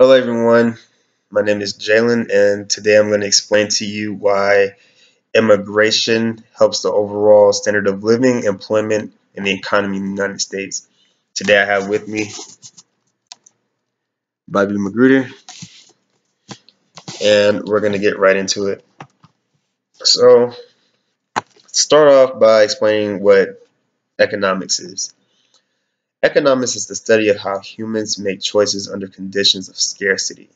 Hello everyone, my name is Jaylon and today I'm going to explain to you why immigration helps the overall standard of living, employment, and the economy in the United States. Today I have with me Bobby Magruder and we're going to get right into it. So, start off by explaining what economics is. Economics is the study of how humans make choices under conditions of scarcity.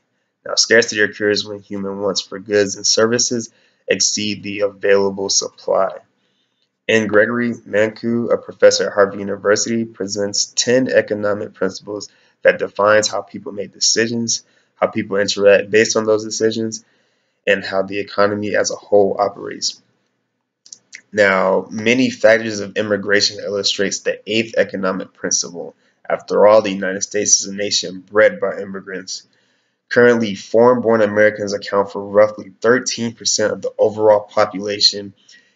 Now, scarcity occurs when human wants for goods and services exceed the available supply. And Gregory Mankiw, a professor at Harvard University, presents 10 economic principles that defines how people make decisions, how people interact based on those decisions, and how the economy as a whole operates. Now, many factors of immigration illustrates the eighth economic principle. After all, the United States is a nation bred by immigrants. Currently, foreign-born Americans account for roughly 13% of the overall population,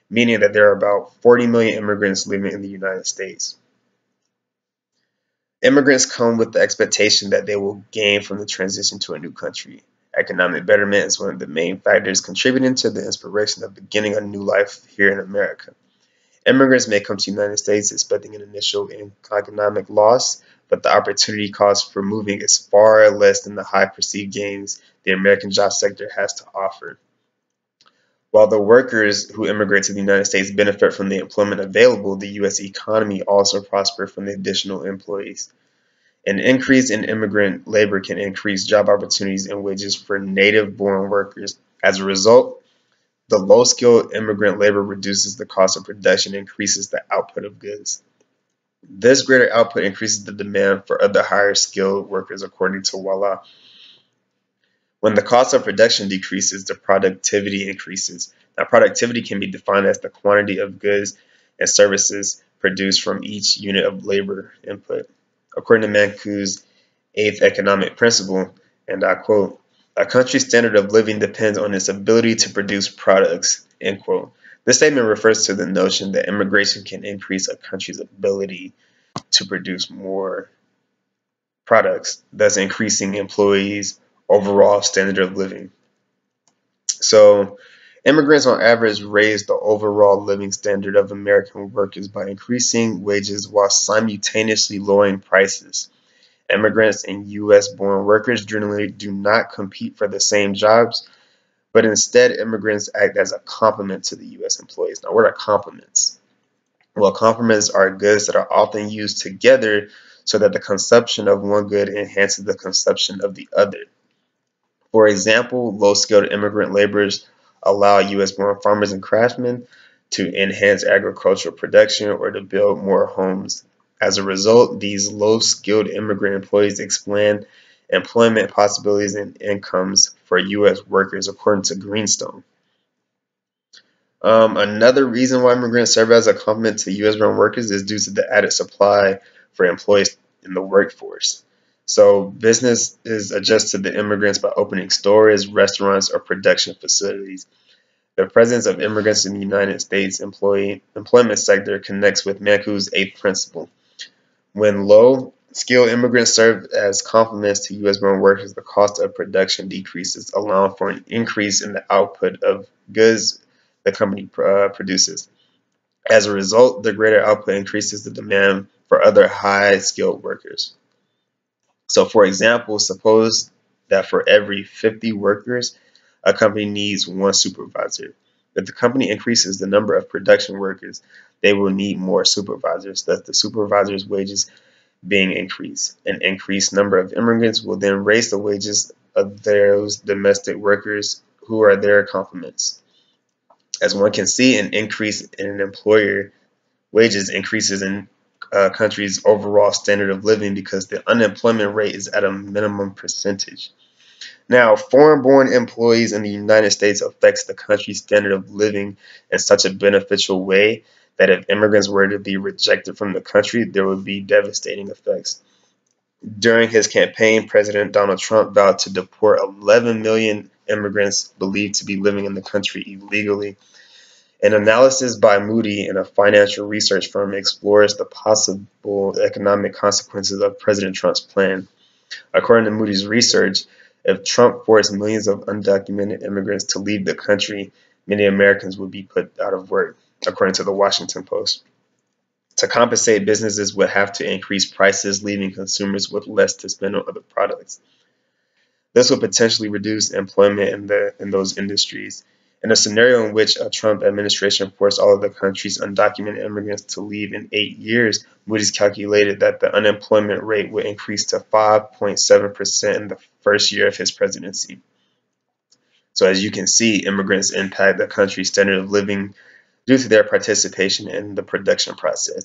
meaning that there are about 40 million immigrants living in the United States. Immigrants come with the expectation that they will gain from the transition to a new country. Economic betterment is one of the main factors contributing to the inspiration of beginning a new life here in America. Immigrants may come to the United States expecting an initial economic loss, but the opportunity cost for moving is far less than the high perceived gains the American job sector has to offer. While the workers who immigrate to the United States benefit from the employment available, the U.S. economy also prospers from the additional employees. An increase in immigrant labor can increase job opportunities and wages for native-born workers. As a result, the low-skilled immigrant labor reduces the cost of production increases the output of goods. This greater output increases the demand for other higher skilled workers according to Wolla. When the cost of production decreases, the productivity increases. Now, productivity can be defined as the quantity of goods and services produced from each unit of labor input according to Mankiw's eighth economic principle, and I quote, a country's standard of living depends on its ability to produce products, end quote. This statement refers to the notion that immigration can increase a country's ability to produce more products, thus increasing employees' overall standard of living. So, immigrants on average raise the overall living standard of American workers by increasing wages while simultaneously lowering prices. Immigrants and U.S. born workers generally do not compete for the same jobs, but instead immigrants act as a complement to the U.S. employees. Now, what are complements? Well, complements are goods that are often used together so that the consumption of one good enhances the consumption of the other. For example, low-skilled immigrant laborers allow U.S. born farmers and craftsmen to enhance agricultural production or to build more homes. As a result, these low skilled immigrant employees expand employment possibilities and incomes for U.S. workers, according to Greenstone. Um, another reason why immigrants serve as a complement to U.S. born workers is due to the added supply for employees in the workforce. So businesses adjust to the immigrants by opening stores, restaurants, or production facilities. The presence of immigrants in the United States employee, employment sector connects with Mankiw's eighth principle. When low skilled immigrants serve as complements to U.S. born workers, the cost of production decreases, allowing for an increase in the output of goods the company uh, produces. As a result, the greater output increases the demand for other high skilled workers. So for example, suppose that for every 50 workers, a company needs one supervisor. If the company increases the number of production workers, they will need more supervisors, thus the supervisors' wages being increased. An increased number of immigrants will then raise the wages of those domestic workers who are their complements. As one can see, an increase in an employer wages increases in uh, country's overall standard of living because the unemployment rate is at a minimum percentage. Now, foreign-born employees in the United States affects the country's standard of living in such a beneficial way that if immigrants were to be rejected from the country, there would be devastating effects. During his campaign, President Donald Trump vowed to deport 11 million immigrants believed to be living in the country illegally an analysis by Moody and a financial research firm explores the possible economic consequences of President Trump's plan. According to Moody's research, if Trump forced millions of undocumented immigrants to leave the country, many Americans would be put out of work, according to the Washington Post. To compensate, businesses would have to increase prices, leaving consumers with less to spend on other products. This would potentially reduce employment in, the, in those industries. In a scenario in which a Trump administration forced all of the country's undocumented immigrants to leave in eight years, Moody's calculated that the unemployment rate would increase to 5.7% in the first year of his presidency. So, as you can see, immigrants impact the country's standard of living due to their participation in the production process.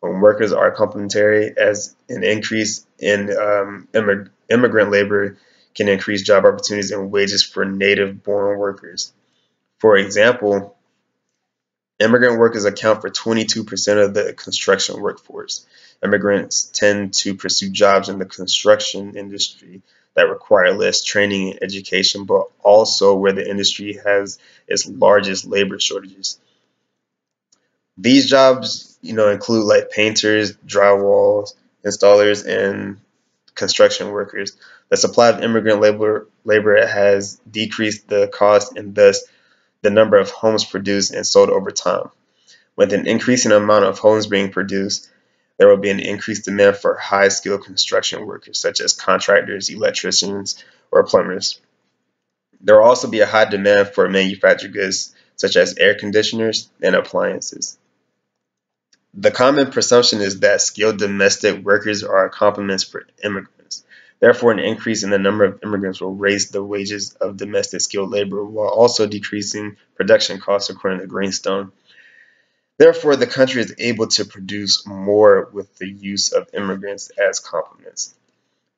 When workers are complementary, as an increase in um, immig- immigrant labor can increase job opportunities and wages for native born workers. For example, immigrant workers account for 22% of the construction workforce. Immigrants tend to pursue jobs in the construction industry that require less training and education, but also where the industry has its largest labor shortages. These jobs, you know, include like painters, drywall installers, and construction workers. The supply of immigrant labor labor has decreased the cost and thus the number of homes produced and sold over time. With an increasing amount of homes being produced, there will be an increased demand for high skilled construction workers such as contractors, electricians, or plumbers. There will also be a high demand for manufactured goods such as air conditioners and appliances. The common presumption is that skilled domestic workers are complements for immigrants. Therefore, an increase in the number of immigrants will raise the wages of domestic skilled labor while also decreasing production costs, according to Greenstone. Therefore, the country is able to produce more with the use of immigrants as complements.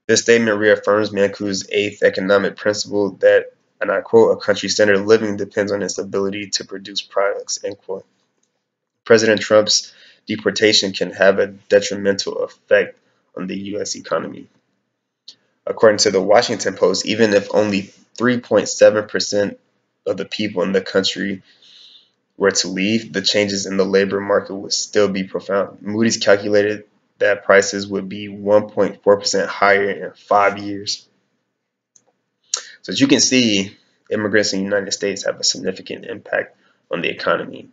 This statement reaffirms Mankiw's eighth economic principle that, and I quote, a country's standard of living depends on its ability to produce products, end quote. President Trump's deportation can have a detrimental effect on the U.S. economy. According to the Washington Post, even if only 3.7% of the people in the country were to leave, the changes in the labor market would still be profound. Moody's calculated that prices would be 1.4% higher in five years. So, as you can see, immigrants in the United States have a significant impact on the economy.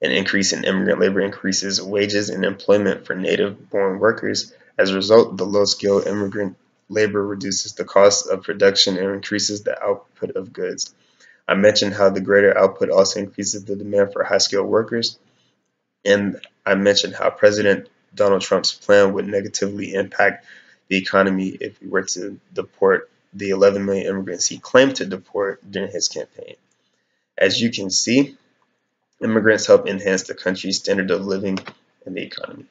An increase in immigrant labor increases wages and employment for native born workers. As a result, the low skilled immigrant labor reduces the cost of production and increases the output of goods. I mentioned how the greater output also increases the demand for high skilled workers. And I mentioned how President Donald Trump's plan would negatively impact the economy if he were to deport the 11 million immigrants he claimed to deport during his campaign. As you can see, Immigrants help enhance the country's standard of living and the economy.